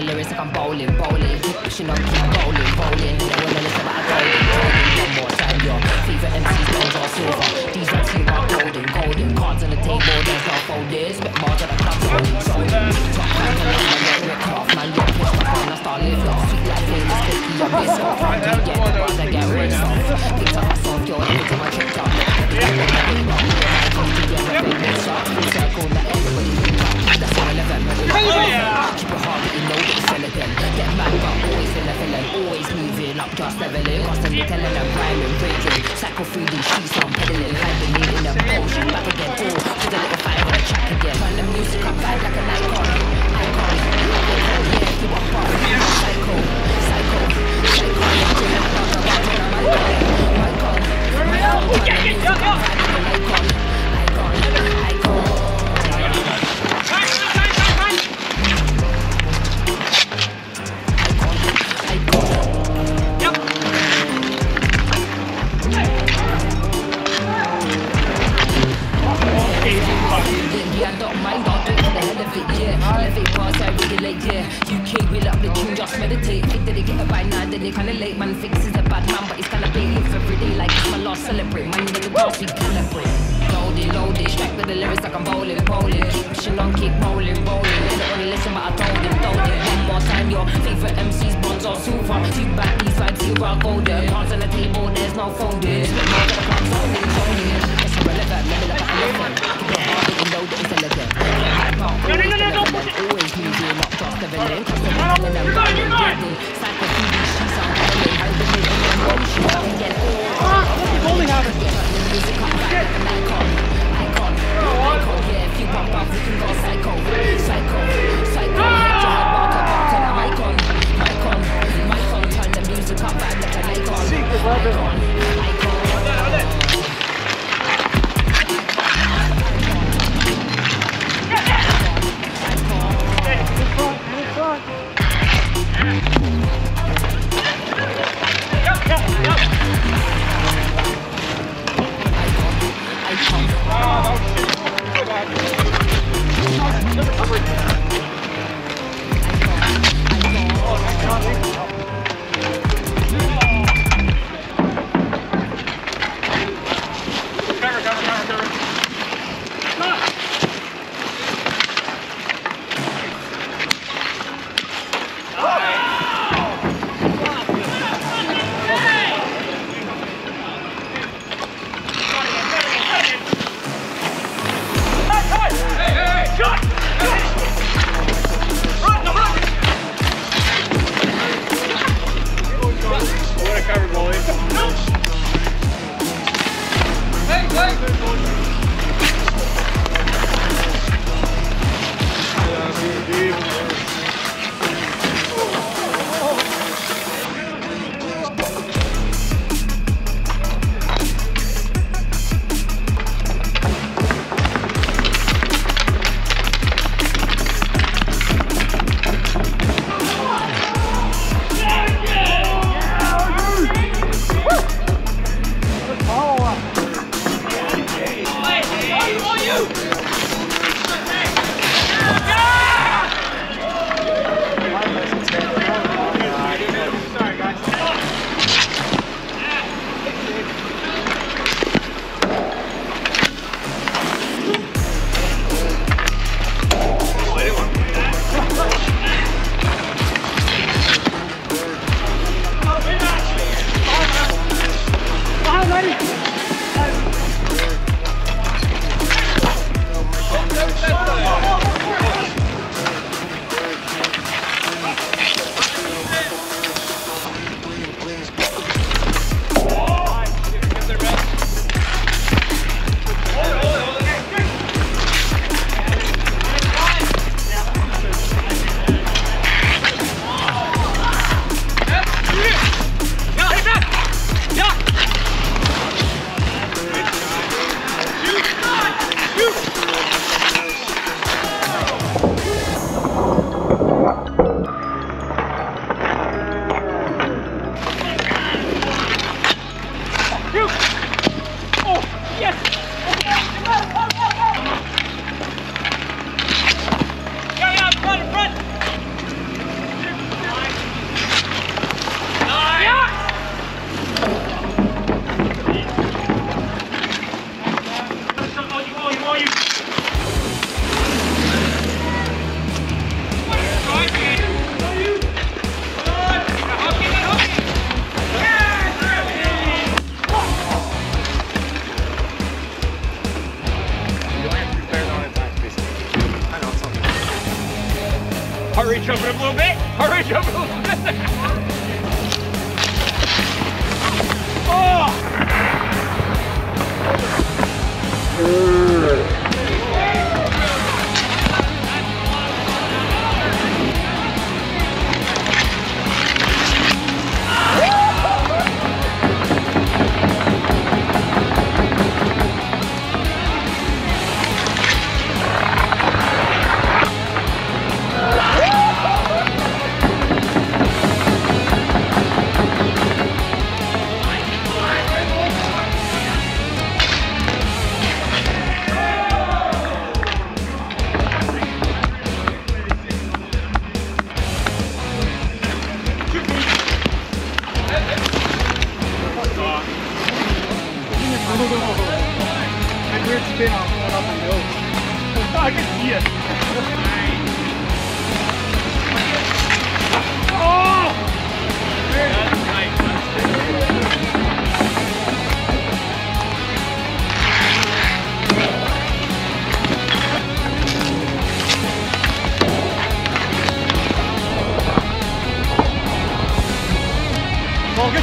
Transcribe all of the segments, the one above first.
the lyrics like I'm bowling, bowling. Pushing on, keep bowling, rolling. They wanna listen but I golden, golden. One more time, your favorite MCs, gold or silver. These raps here are golden, golden. Cards on the table, there's no folders. Spit more to the club, solely, solely. Top man, come on, man, get ripped off. Man, get pissed off, man, I start lift off. Sweet like Vegas, sticky, your biscuit. Front, get the bars, I get rinsed off. Picked up my yo, every time I tripped up. Circle are golden. Cards on the table, there's no folding. Spit more than a zoning. It's irrelevant, let me look elephant. Keep it hard, but you it's elegant. Always up, just leveling. Constantly telling them, rhyming, breathing. Cycle through these streets, I'm pedaling, hibernating, emotion. I can get all. Bowling habit. Music up like an icon, icon, icon. Yeah, if you pump up, we can go psycho, psycho, psycho. Hurry, jump up a little bit. Hurry, jump it a little bit.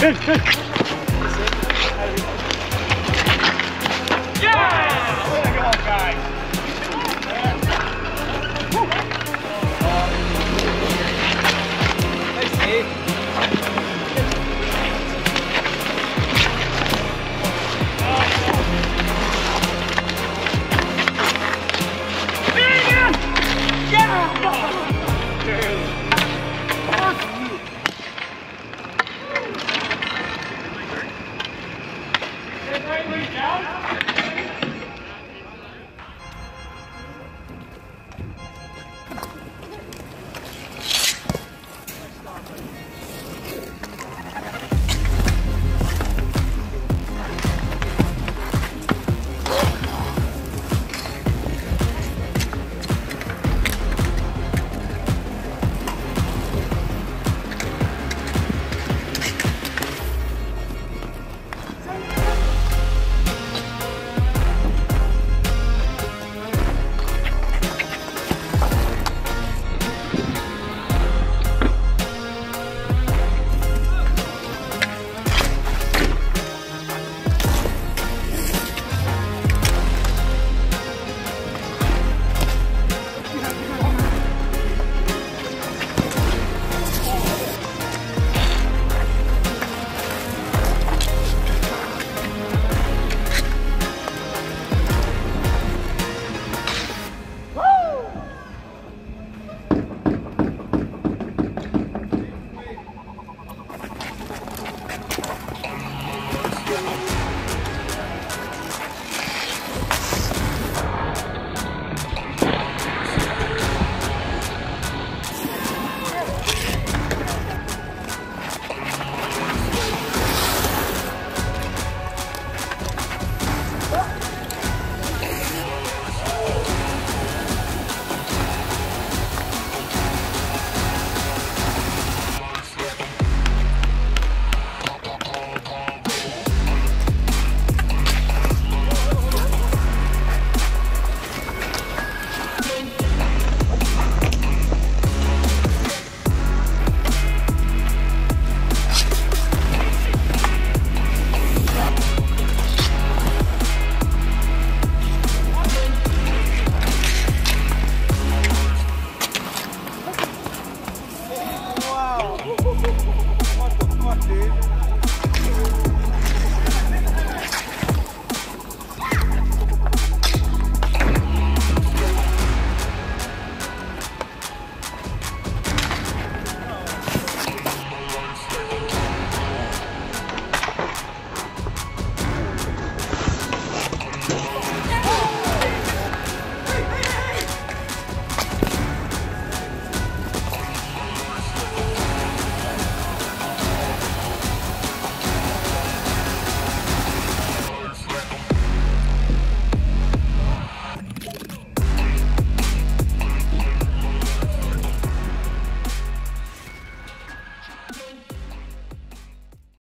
Good, good.